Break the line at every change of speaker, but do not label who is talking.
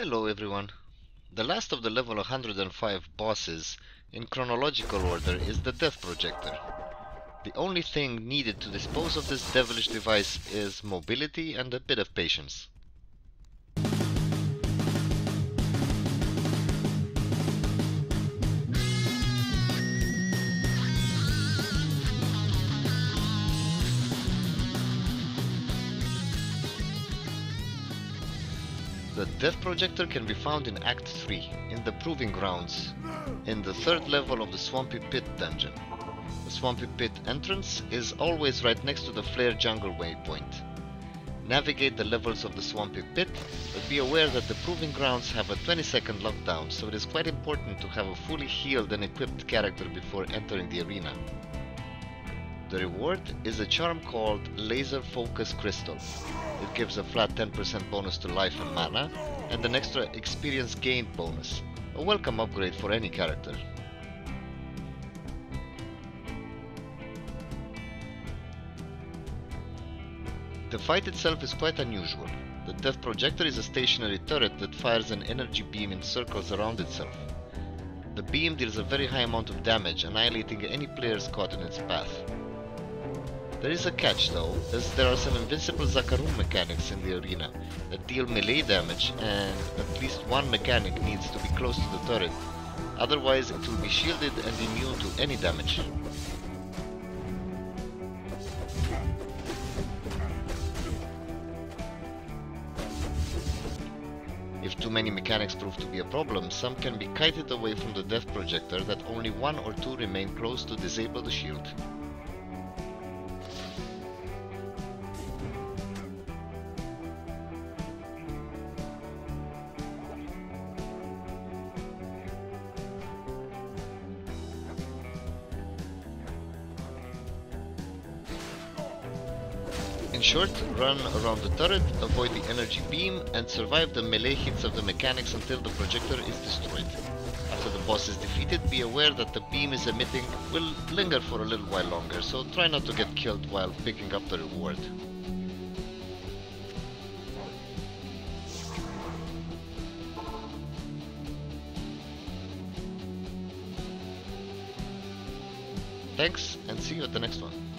Hello everyone. The last of the level 105 bosses in chronological order is the Death Projector. The only thing needed to dispose of this devilish device is mobility and a bit of patience. The Death Projector can be found in Act 3, in the Proving Grounds, in the third level of the Swampy Pit dungeon. The Swampy Pit entrance is always right next to the Flayer Jungle waypoint. Navigate the levels of the Swampy Pit, but be aware that the Proving Grounds have a 20 second lockdown, so it is quite important to have a fully healed and equipped character before entering the arena. The reward is a charm called Laser Focus Crystal. It gives a flat 10% bonus to life and mana, and an extra experience gained bonus. A welcome upgrade for any character. The fight itself is quite unusual. The Death Projector is a stationary turret that fires an energy beam in circles around itself. The beam deals a very high amount of damage, annihilating any players caught in its path. There is a catch though, as there are some invincible Zakarum mechanics in the arena that deal melee damage and at least one mechanic needs to be close to the turret, otherwise it will be shielded and immune to any damage. If too many mechanics prove to be a problem, some can be kited away from the death projector that only one or two remain close to disable the shield. In short, run around the turret, avoid the energy beam, and survive the melee hits of the mechanics until the projector is destroyed. After the boss is defeated, be aware that the beam is emitting will linger for a little while longer, so try not to get killed while picking up the reward. Thanks, and see you at the next one.